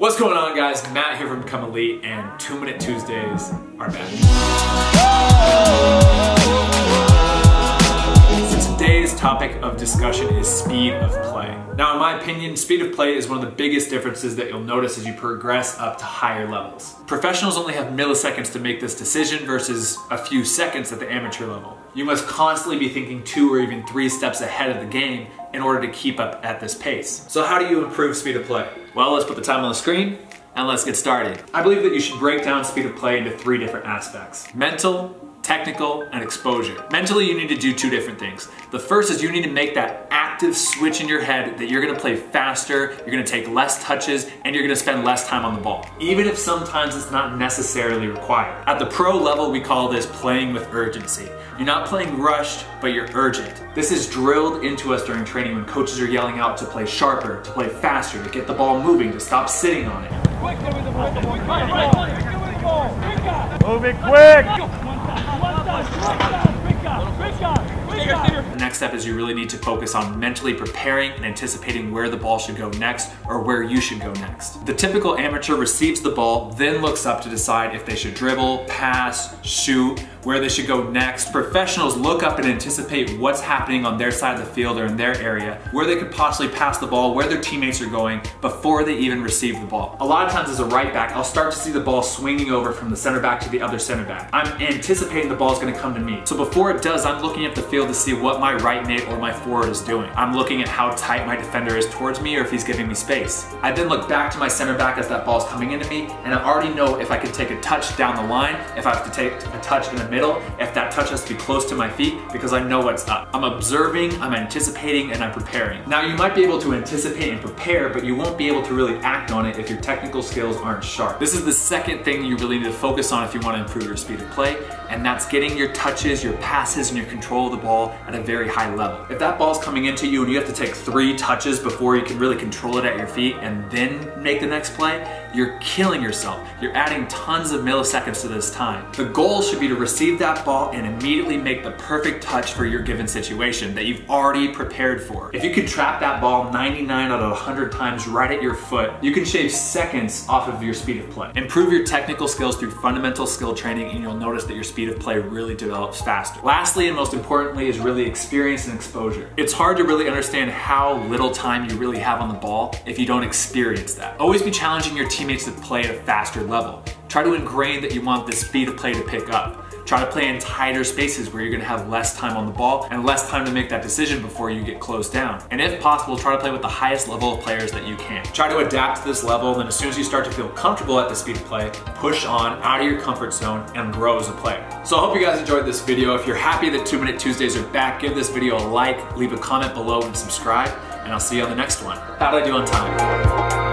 What's going on guys? Matt here from Become Elite and 2 Minute Tuesdays are back. Topic of discussion is speed of play. Now in my opinion, speed of play is one of the biggest differences that you'll notice as you progress up to higher levels. Professionals only have milliseconds to make this decision versus a few seconds at the amateur level. You must constantly be thinking two or even three steps ahead of the game in order to keep up at this pace. So how do you improve speed of play? Well, let's put the time on the screen and let's get started. I believe that you should break down speed of play into three different aspects. Mental, technical, and exposure. Mentally, you need to do two different things. The first is you need to make that active switch in your head that you're gonna play faster, you're gonna take less touches, and you're gonna spend less time on the ball. Even if sometimes it's not necessarily required. At the pro level, we call this playing with urgency. You're not playing rushed, but you're urgent. This is drilled into us during training when coaches are yelling out to play sharper, to play faster, to get the ball moving, to stop sitting on it. Move it quick! Quicker, quicker, quicker. The next step is you really need to focus on mentally preparing and anticipating where the ball should go next or where you should go next. The typical amateur receives the ball, then looks up to decide if they should dribble, pass, shoot, where they should go next. Professionals look up and anticipate what's happening on their side of the field or in their area, where they could possibly pass the ball, where their teammates are going before they even receive the ball. A lot of times as a right back, I'll start to see the ball swinging over from the center back to the other center back. I'm anticipating the ball is gonna come to me. So before it does, I'm looking at the field to see what my right mate or my forward is doing. I'm looking at how tight my defender is towards me or if he's giving me space. I then look back to my center back as that ball is coming into me and I already know if I can take a touch down the line, if I have to take a touch in the middle, if that touch has to be close to my feet because I know what's up. I'm observing, I'm anticipating, and I'm preparing. Now you might be able to anticipate and prepare, but you won't be able to really act on it if your technical skills aren't sharp. This is the second thing you really need to focus on if you want to improve your speed of play, and that's getting your touches, your passes, and your control of the ball at a very high level. If that ball's coming into you and you have to take three touches before you can really control it at your feet and then make the next play, you're killing yourself. You're adding tons of milliseconds to this time. The goal should be to receive that ball and immediately make the perfect touch for your given situation that you've already prepared for. If you can trap that ball 99 out of 100 times right at your foot, you can shave seconds off of your speed of play. Improve your technical skills through fundamental skill training and you'll notice that your speed of play really develops faster. Lastly and most importantly is really experience and exposure. It's hard to really understand how little time you really have on the ball if you don't experience that. Always be challenging your teammates to play at a faster level. Try to ingrain that you want the speed of play to pick up. Try to play in tighter spaces where you're gonna have less time on the ball and less time to make that decision before you get closed down. And if possible, try to play with the highest level of players that you can. Try to adapt to this level, and then as soon as you start to feel comfortable at the speed of play, push on out of your comfort zone and grow as a player. So I hope you guys enjoyed this video. If you're happy that 2 Minute Tuesdays are back, give this video a like, leave a comment below, and subscribe, and I'll see you on the next one. How did I do on time?